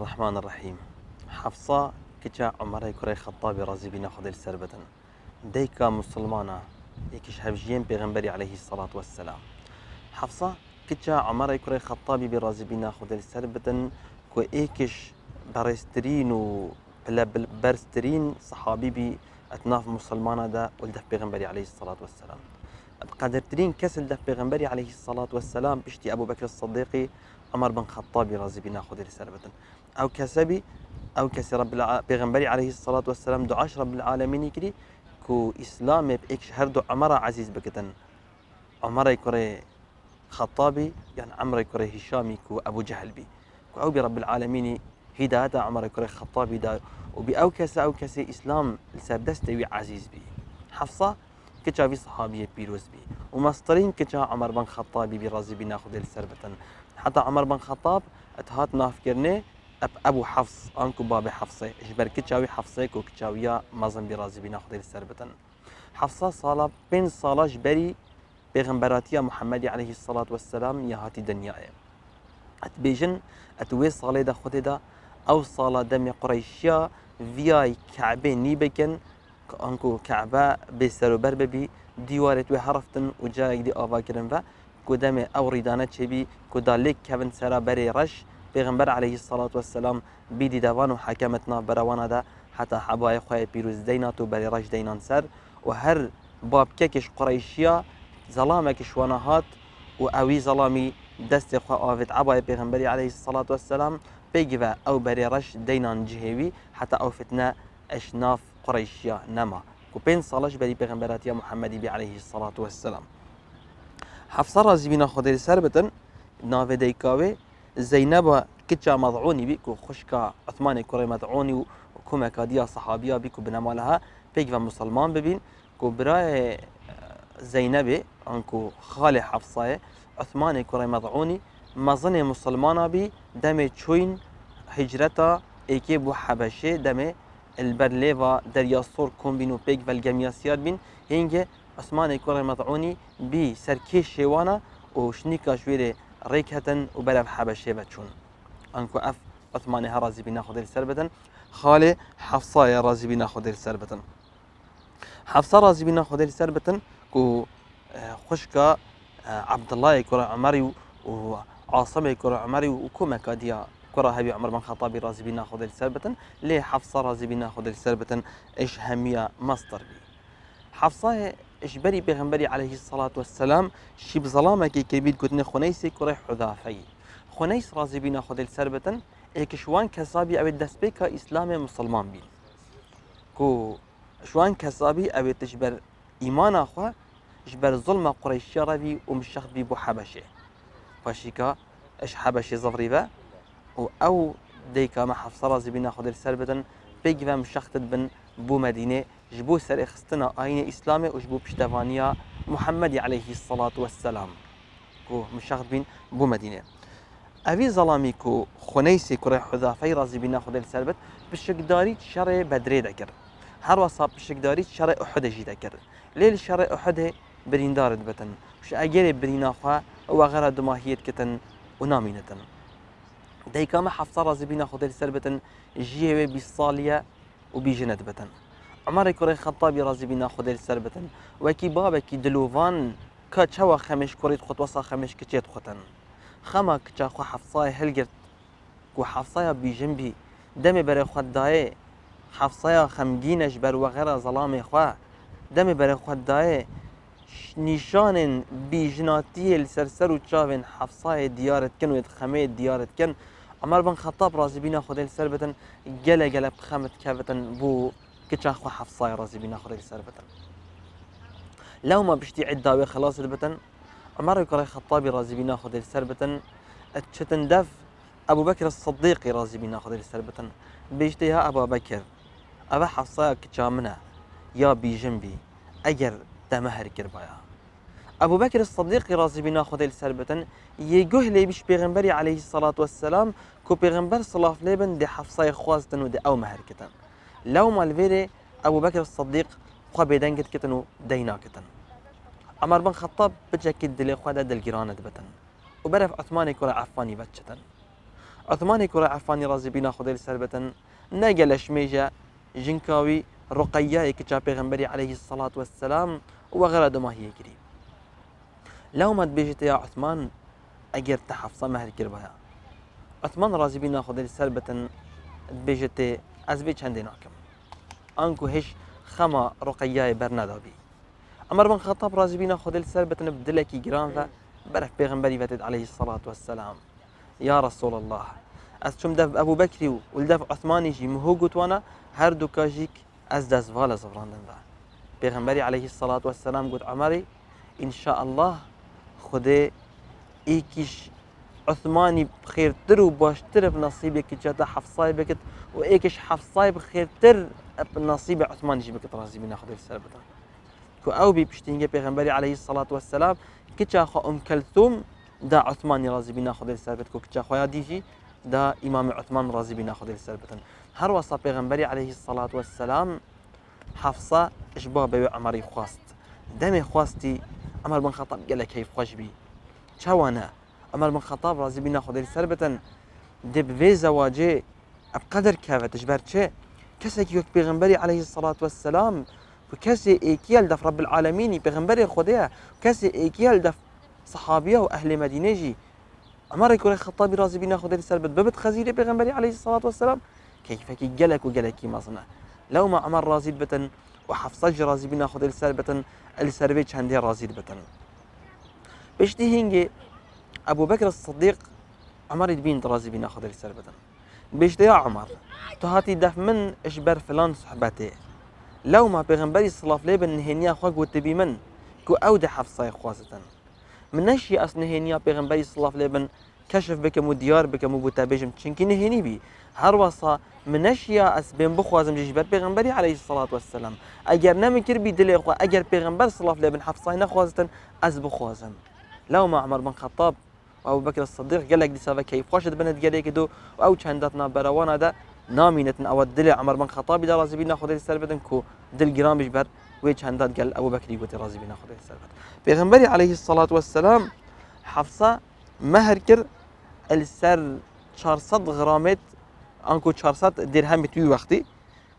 الرحمن الرحیم حفصة کچا عمره کره خطاب رازی بنا خدای سر دیکا مسلمانا یکیش هفجین پیغمبری علیه الصلاة والسلام. حفصة کچا عمره کره خطابی بی رازی بنا خدای سر بدن کو ایکش برسترین و برسترین صحابی بی أتناف مسلمانا دا ولده پیغمبری الصلاة والسلام. قدرترين كسل ده پیغمبري عليه الصلاة والسلام بشتي أبو بكر الصديقي عمر بن خطاب رازي بنا خذ رسالة أو كسبي أو كسي رب الع... پیغمبري عليه الصلاة والسلام دعاش رب العالمين يكري كو إسلام بإكش هردو عمر عزيز بكتن عمر يكري خطابي يعني عمر يكري هشامي كو أبو جهل بي كو أو برب العالمين هداية عمر يكري خطابي دا وبأو كسي أو كسي إسلام لسردستوي عزيز بي حفصة كتشافي صحابية بيروز بي ومصدرين كتشا عمر بن خطاب بي رازي بي السربتن حتى عمر بن خطاب اتهات نافكرني أبو حفص انكو باب حفصه إجبر كتشاوي حفصه كو كتشاويا مازن بي رازي بي ناخذ السربتن حفصة صالة بين صالة جبري پیغمبراتيا محمد عليه الصلاة والسلام يا هاتي دنياي. أتبيجن أتوي صالة دا خود دا أو صالة دم قريشيا فياي كعبة نيبكن انکو کعبه به سر و بر ببی دیوارت و حرفتن و کدام أو بی کدا لیک کون سرا بری رش پیغمبر علیه الصلاة والسلام بیدی دوان و حکمتنا بروانا ده حتی حبای خواه پیروز دینات و بری رش دینان سر و هر باب ککش قریشیا ظلامکش ونهات و اوی ظلامی دست خواه آفت عبای پیغمبری علیه الصلاة والسلام بيجوا أو بري رش دينان جهوي حتى أو فتنه اشناف قريشيا نما كوبين صالش بري پیغمبراتيا محمدي بي عليه الصلاة والسلام. حفصة رازي بنا خدري سربتن ناوي ديكاوي زينب كتشا مضعوني بيكو خشكا عثمان كوري مضعوني وكما كاديا صحابيا بيكو بنمالها. بيجوا مسلمان ببين. كو براي زينب انكو خالي حفصة عثمان كوري مضعوني. مظن مسلمانا بي دمي تشوين هجرتا ايكي بو حبشه دمي البرليفا دريا صور كومبينو بيك والجمياسيات بين. هينجي عثمان كوري مضعوني بي سركيش شيوانا وشنيكا شويري ريكهتن وبلف حبشه بتشون انكو أف عثمان هرازي بنا خدر سربتن. خالي حفصة يا رازي بنا خدر سربتن. حفصة رازي بنا خدر سربتن كو آه، خشكا آه، عبد الله كوري عمري وعاصمة كوري عمري وكوما كاديا كرة هبي عمر بن الخطاب رازي بنا خذ سربة ليه حفصة رازي بنا خذ سربة إيش همية مصدر بي؟ حفصة إيش بري بيغمبري عليه الصلاة والسلام شي بظلامة كي كبير كتني خنيسي كره حذافي خنيس رازي بنا خذ سربة إيك شوان كسابي أبي دسبيكا إسلامي مسلمان بي كو شوان كسابي أبي تجبر إيمان اخوا جبر ظلم قريش ربي ومشخ بي بو حبشه فاشيكا إيش حبشه زفري با و أو ديكا ما حفصة رازي بنا خدر سربتن بيجي فهم شخت بن بو مدينة. جبو سر اخستنا آين إسلامي وجبو بشتفانيا محمد عليه الصلاة والسلام. كو مشخت بين بو مدينة. أبي ظلامي كو خنيسي كري حذافي رازي بنا خدر سربت بشكداري شري بدري دكر. هر وصاب بشكداري شري أحد جي دكر. ليل شري أحد بريندار بتن وش أجري برينافا وغير دماهيت كتن ونامينتن. ديكا ما حفصة رازي بينا خدل سربة جيه بالصالية وبيجند بتن. عمر كوري خطابي رازي بينا خدل سربة وكي بابا كي دلوفان كا تشوا خمش كوريت خط وصا خمش كتيت ختن خما كتا خو حفصة هلجرت كو حفصة بجنبي دمي بري خداي حفصة خمجينش بر وغير ظلامي خوا. دمي بري خداي نشان بیجناتی السرسر و چاوین حفصه دیارت کن و ادخمه دیارت کن عمر بن خطاب رازی بینا خود سر بتن گله گله بخمت کفتن بو كتشا خو حفصه رازي بنا خود سر بتن. لو ما بشتي عداوي خلاص البتن عمر بن الخطاب رازي بنا خود سر بتن. اتشتن دف ابو بكر الصديق رازي بنا خود سر بتن. بيشتيها ابا بكر ابا حفصه كتشا منها يا بجنبي اجر دمهر كربايا أبو بكر الصديق رازي بنا خذ سربة يجوه لي بش بيغمبري عليه الصلاة والسلام كو بيغمبر صلاة لبن دي حفصة خوازتن ودي أو مهر كتن لو ما الفيري أبو بكر الصديق خو بيدنجت كتن ودينا كتن. عمر بن خطاب بجا كد لي خو دل جيران بتن. وبرف عثمان كرة عفاني بتشتن عثمان كرة عفاني رازي بنا خديل سربة نجلش ميجا جنكاوي رقية كتشا پیغمبري عليه الصلاة والسلام وغرد ما هي قريب لو ما تبيجت يا عثمان اگر تحفظ مهر كربايا عثمان رازي بنا خديل سربة تبيجت از بي چندين ناكم. أنكو هش خما رقية برندابي عمر بن خطاب رازي بنا خديل سربة بدلكي جران برف پیغمبري فتد عليه الصلاة والسلام. يا رسول الله از چم دف أبو بكري ولدف عثماني جي مهو قوتوانا هر دو كاجيك از دست فالا زفراندن ده پیغمبري عليه الصلاة والسلام ان شاء الله خده ايكيش عثماني بخير تر وباشتر بنصيبك جاتا حفصاي بكت وايكش حفصاي بخير تر بنصيب عثماني جي بكت رازي بنا خده السلبة كو أو بي بشتينجي پیغمبري عليه الصلاة والسلام كتشا خو ام كلثوم دا عثماني رازي بنا خده السلبة كو كتشا خويا ديجي دا امام عثمان رازي بنا خده السلبة هر وصا پیغمبري عليه الصلاة والسلام حفصة اشباه بيو عمري خواست؟ دمي خواستي عمر بن خطاب قال كيف خوش بي. چوانا عمر بن خطاب رازي بنا خده السلبة دب في زواجه بقدر كافة تجبر چه كسك يوك پیغمبري عليه الصلاة والسلام وكسي إيكيال دف رب العالمين پیغمبري خديه كسي إيكيال دف صحابية وأهل مدينة جي. عمر يكون الخطابي رازي بنا خدي السلبت ببت خزيري پیغمبري عليه الصلاة والسلام؟ كيف كي جلك وجلك مصنع لو ما عمر رازي بتن وحفصج رازي بنا خدي السلبة السربي چندي رازي بتن بشتي هنجي أبو بكر الصديق عمر يدبين رازي بنا السلبة بشتي يا عمر تهاتي دف من اشبر فلان صحبته. لو ما پیغمبری صلی الله علیه و نهنیا خو گوت بی من کو أو ده حفصه خواستن. من نشي اصل نهنیا پیغمبری صلی الله علیه كشف بكم وديار بكم وبتابجم چنكي نهني بي هر وصا منشيا اس بين بخوازم جيجبر پیغمبري عليه الصلاة والسلام. اگر نمكر بي دلي خو اگر الله عليه وسلم حفصه نخوازتن از بخوازم. لو ما عمر بن خطاب وابو بكر الصديق قال لك دي كيف خوشت بنت قال لك دو أو چندتنا بروانا ده نامينة أو دل عمر بن خطاب دا رازي بينا بدن كو دل جرام بجبر ويش هندات قال ابو بكر يقول رازي بينا خدي السر پیغمبري عليه الصلاة والسلام حفصة مهر كر السر 400 غرامت انكو 400 درهم توي وقتي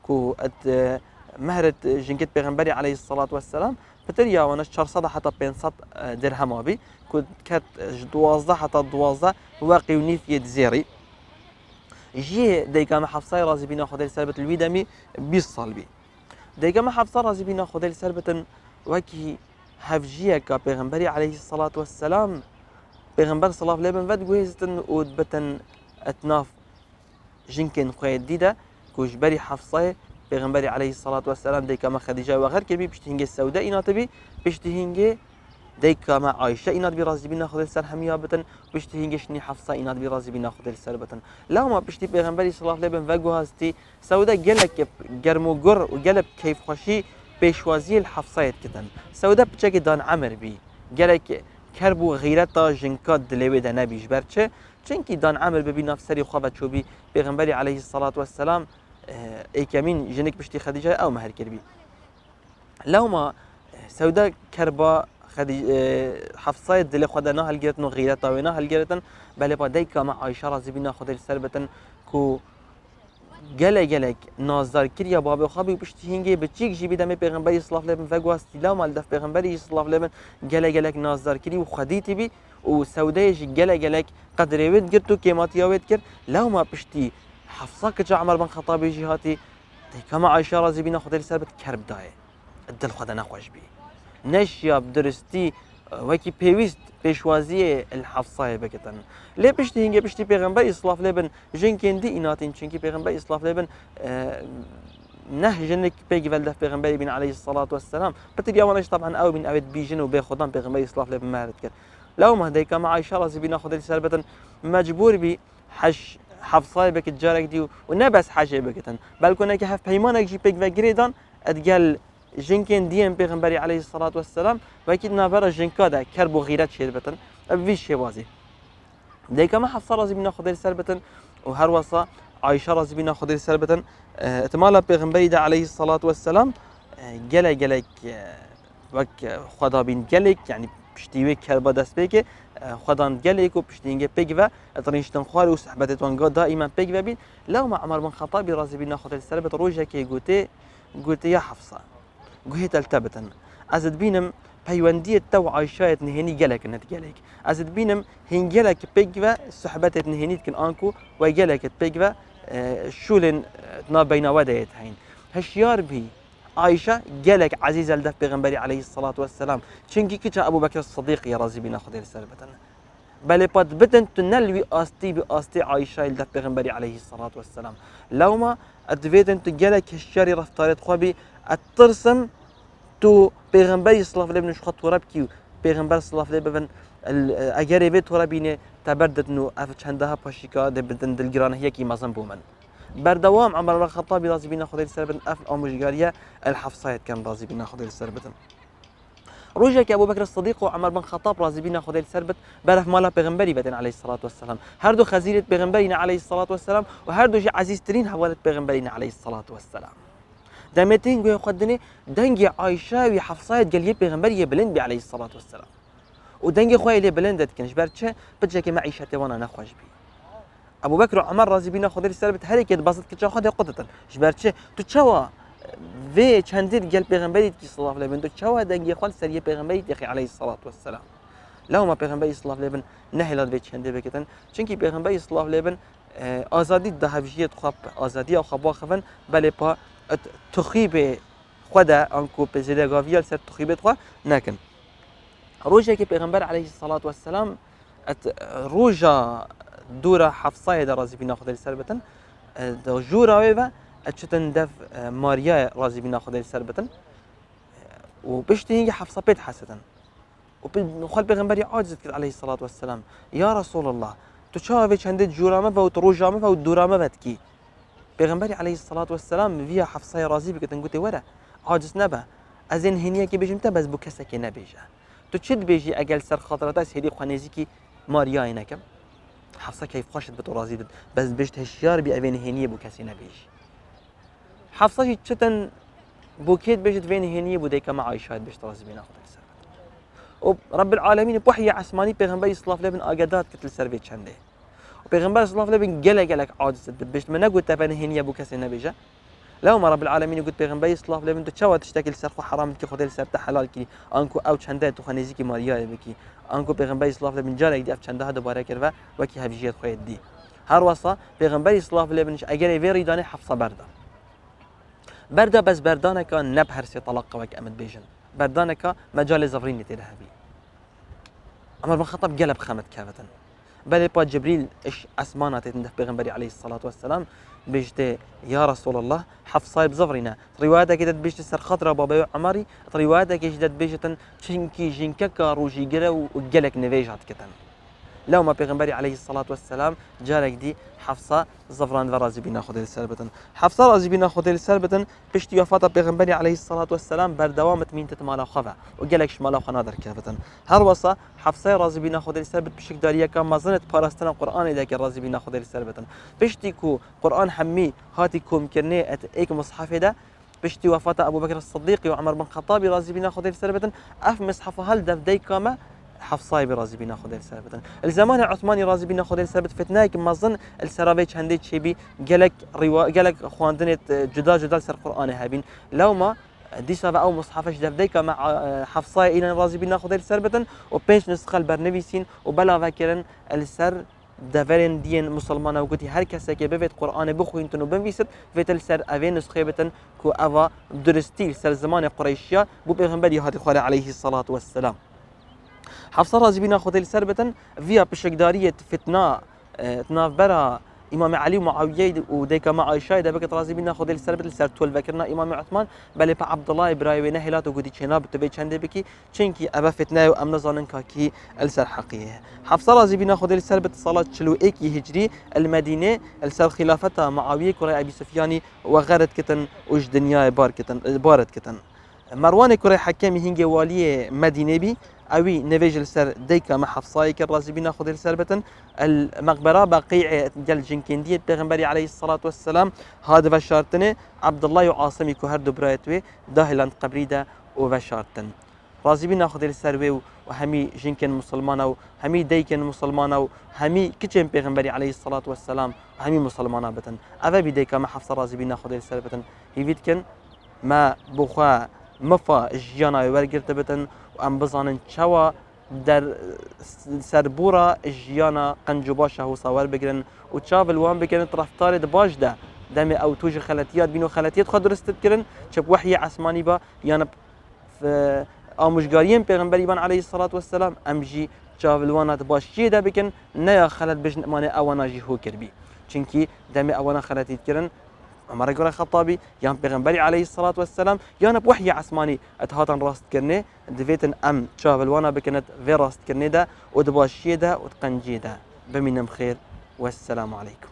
كو ات مهرت جنكت پیغمبري عليه الصلاة والسلام بتر يا وأنا 400 حتى 500 درهم ابي كو كات 12 حتى 12 واقي ونيف يد زيري جي ديكا حفصة رازي بينا خدل سربة الويدمي بيس صلبي ديكا حفصة رازي بينا خدل سربة وكي هفجيه كبيغمبري عليه الصلاة والسلام بيغمبر صلى الله عليه وسلم فد جوهزتن ود بتن اتناف جنكن خويد ديدا كوجبري حفصة بيغمبري عليه الصلاة والسلام ديكا ما خديجة وغير كبي بيشتهنجي السوداء إناتبي بيشتهنجي ديك ما عائشة إناد برازي بنا خذ السر هميا بتن بشتي هنجشني حفصة إناد برازي بنا خذ السر بتن. لا ما بشتي بيغمبري صلى الله عليه وسلم فقو هستي سودا جلك جرمو جر وجلب كيف خشي بيشوازي الحفصة يتكتن سودا بتشكي دان عمر بي جلك كربو غيرتا جنكات دلوي دا نبيش برچه چنكي دان عمر ببي نفسري خوابت شو بي بيغمبري عليه الصلاة والسلام اي كمين جنك بشتي خديجة أو مهر كربي لو ما سودا آه، حفصه دل خدا نه هلگرتن و غیرت و نه هلگرتن بله با دی کما عایشه رضی بنا خود سربتن کو گله گله نازدار کریا باب خوابی پشت هنگی به چیک جیبی دم پیغمبری صلی الله علیه و سلم و استیلا مال دف پیغمبری علیه و گله گله نازدار کری و خدیتی بی و سودایش گله گله قدر وید گرت و کیماتی وید کرد لو ما پشتی حفصه کجا عمر بن خطاب جهاتی کما عایشه رضی بنا خود سربت کرب دایه دل خدا نخوش بی نشیا بدرستی وکی پیوست پیشوازی الحفصه بکتن لی پشتی هنگه پشتی اسلاف لبن جنکن دی ایناتین چونکی پیغمبر اسلاف لبن نه جنك بيجي فلده پیغمبر بن عليه الصلاة والسلام بتبي أولش طبعا أو من أبد بيجن وبيخدم پیغمبر إسلاف لبن مهرت كر لو ما هديك مع عائشة رضي بنا خذ سربة مجبور بي حش حفصاي بك جارك دي ونبس حاجة بكتن بل كنا كهف بيمانك جي بيك وجريدان أتقال جنكين ديم پیغمبري عليه الصلاة والسلام وكيد نابرا جنكا دا كرب وغيرات شيربتن أبيش شيوازي ديكا ما حفصة رازي بنا خدير سربتن وهر وصا عائشة رازي بنا خدير سربتن اتمالا پیغمبري دا عليه الصلاة والسلام جلا جلك وك خدا بين جلك يعني پشتیوی کربا دست بگه خدان گلیک و پشتینگه پگ و اترینشتن خوار و دائما پگ و بین. لو ما عمر بن خطاب راضي بنا خد السربت روجا كي قوتي قوتي قوهي تلتبتن أزد بينم پەیوەندیت تەو عیشایەت نهێنی گەلێک نەت گەلێک ئەزت بینم هینگەلێک پێگوە سوحبەتت نهێنیتکن ئانکو و گەلێکت پێگوە شولن نابینەوە دەیت هەین هەشیار بی عائشة جالك عزيز الدف بغنبري عليه الصلاة والسلام. چنكي كتا أبو بكر الصديق يا رازي بنا خدير سربتن بل بات بتن تنلوي أستي بأستي عائشة الدف بغنبري عليه الصلاة والسلام. لو ما أدفيتن تجالك هشاري رفتارت خوابي الترسم تو پیغمبری صلی الله علیه و سلم تورا بکی پیغمبر الله و سلم اگر به تورا بینه تبردت نو اف چندها پاشیکا ده بدن دلگرانه یکی مزن بومن. بردوام عمر بن الخطاب راضي بنا خدير سربن اف امجاريه الحفصايت كان راضي بنا خدير سربتن روجك ابو بكر الصديق وعمر بن الخطاب راضي بنا خدير سربت برف مالا پیغمبري بدن عليه الصلاة والسلام. هر دو خزيره پیغمبرنا عليه الصلاة والسلام وهر دو عزيز ترين حوالت پیغمبرنا عليه الصلاة والسلام. دمتين قوي خدني دنجي عائشة وحفصة قال يبي غمر يبلند عليه الصلاة والسلام. ودنجي خويا اللي بلند كنش برتشة بتجاك معيشة وأنا نخوش بي أبو بكر وعمر رازي بينا خذ رسالة هريك بسط كتشا خذ قطة. جبرتشة تشوا في چندیر قال پیغمبری کی صلی الله علیه و چوا دنگی خال سری پیغمبری کی علیه الصلاة والسلام. لو ما پیغمبری صلی الله علیه و نه هلال به چنده بکتن چونکی پیغمبری صلی الله علیه و آزادی ده هفجیت خواب آزادی خواب خفن بله پا تخیب خدا انکو به زدگاویال سر تخیبت خوا نکن روجا که پیغمبر علیه الصلاة والسلام روجا دورا حفصة در رازی بینا خدا سر بتن. جورا و اتشتن دف ماريا رازي بنا خدای سر بتن. وبشتي هي حفصة بيت حسدا وخل بيغمبري عاجز عليه الصلاة والسلام. يا رسول الله تشافي چند جورامه و تروجامه و دورامه بدكي پیغمبری علیه والسلام ویا حفصه راضی بکتن گوتی وره؟ عاجز نبه. از این هنیه که بجم بس بو کسی که نبیجه تو چه بیجی اگر سر خاطرت از هدی خوانیزی که ماریا اینکم حفصه کیف خوشت به تو راضی داد بس بجت هشیار بی اوین هنیه بو کسی نبیجی حفصه چتن بو کیت بجت وین هنیه بو دیکا مع عایشه بجت راضی بینا خود و رب العالمین بوحی عسمانی پیغمبری صلی الله علیه و آگادات کتل سر به چنده. پیغمبر صلی الله علیه و گله گله عاجز بيش ما نقول تفن هنيا بو كسي نبيجا لو ما رب العالمين يقول پیغمبر صلی الله علیه و تو تشتكي سرخ حرام كي خدل سرت حلال كي انكو أو چنده تو خنيزي كي ماريا بكي انكو پیغمبر صلی الله علیه و جاره يدي اف چنده دوباره كروا وكي هبجيت خويد دي هر وصا پیغمبر صلی الله علیه و اگر ویری دانه حفصه برده. برده بس بردانه كان نبهر سي طلاق وك امد بيجن بردانه كان مجال زفرين تذهبي عمر بن الخطاب قلب خامت كافتن بل با جبريل اش أسمانا تندف پیغمبري عليه الصلاة والسلام بيجت يا رسول الله حفصة بزفرنا رواية كده بيجت سر خطرة بابا عمري رواية كده بيجت چنكي جنكك روجي جرا وجلك نفيجات كتن لو ما پیغمبری علیه الصلاة والسلام جارك دي حفصة زفران و رازی بینا خود سربتن حفصة رازی بینا خود سربتن پشتی وفات پیغمبری علیه الصلاة والسلام بردوامت مين تتمالا خفا و گلک شمالا خنا در کفتن هر وصا حفصة رازی بینا خود سربت بشک داریا کام مزنت پاراستن قرآن داك رازی بینا خود سربتن پشتی کو قرآن حمی هاتی کوم کرنه ایک مصحف ده بشتي وفاة أبو بكر الصديق وعمر بن الخطاب رازي بنا خذ سربة أف مصحف هل دف ديكامة حفصاي برازي بنا خدير ثابتا الزمان العثماني رازي بنا خدير ثابت فتناك مظن السرابيج هندي شيبي قالك روا قالك خواندنت جدا جدا سر قرآن هابين لو ما دي سبا أو مصحفش دفديك مع حفصاي إلى رازي بنا خدير ثابتا وبيش نسخه البرنبيسين وبلا فاكرن السر دفرن دين مسلمان أو قلتي هر کسی که بفت قرآن بخوین تنو بنویسد فیتل سر اوین نسخه بتن کو اوا درستیل سر زمان قريشيا بو پیغمبر هادي خاله عليه الصلاة والسلام. حفصة رازي بنا خدل سربتن فيها بشكداريه فتنا آه، تنافبرا إمام علي ومعاوية وديكا مع عائشة. إذا بكت رازي بنا خدل سربت سر تول فكرنا إمام عثمان بل با عبد الله إبراهيم نهلات وقدي چناب تبي چنده بكي. چنكي أبا فتنة وأمن زانن كاكي السر حقيه حفصة رازي بنا خدل سربت صلاة شلو ايكي هجري المدينة. السر خلافتها معاوية كري أبي سفياني وغرت كتن وج دنيا بار كتن بارت كتن. مروان كري حكامي هنجي والي مدينه بي اوي نفيج السر ديكا مع حفصاي كرازي بنا خذ السربة المقبرة جل جنكندية پیغمبري عليه الصلاة والسلام. هذا فشارتني عبد الله وعاصمي كهر دبرايتوي داهلان قبريدا وفشارتن رازي بنا خذ السروي و هەمی ژینکن مسلمانە و هەمی دایکن مسلمانە و هەمی کچێن پێغمبەری عليه الصلاة والسلام و هەمی مسلمانە بتن. بیدەیکە مە حەفسە ڕازی بی ناخۆدەی سەر بتن. هیویتکن ما بخوا مفا ژیانناوی وەرگرتە بتن و ئەم بزانن چاوە در سەربوورە ژیانە قنج و باشە هوساوەەر بگرن و چاول وان بکەن ڕفتارێت باشدا دەمێ ئەو توژ خەلەتیات بین و خەلەتیت خۆ درستت کردن چ وحی عسمانی بە یانە ئامژگاریان پێغمبەریبان عليه الصلاة والسلام ئەمژی چاولوانات باشیێدا بکەن نیا خەلت بژنمانێ ئەوە ناژی هۆ کردبی. چونکی دەمێ ئەوەنە خەلەتیتکردن عمر گەڕە خەتابی یان پێغمبەری عليه الصلاة والسلام یانە وحی عسمانی ئەتهاتان ڕاستکردێ دەبێتن ئەم چاولوانە بکەنێت vê ڕاستکردێدا و دباشیێدا و قەنجێدا بمینم خێر والسلام عليكم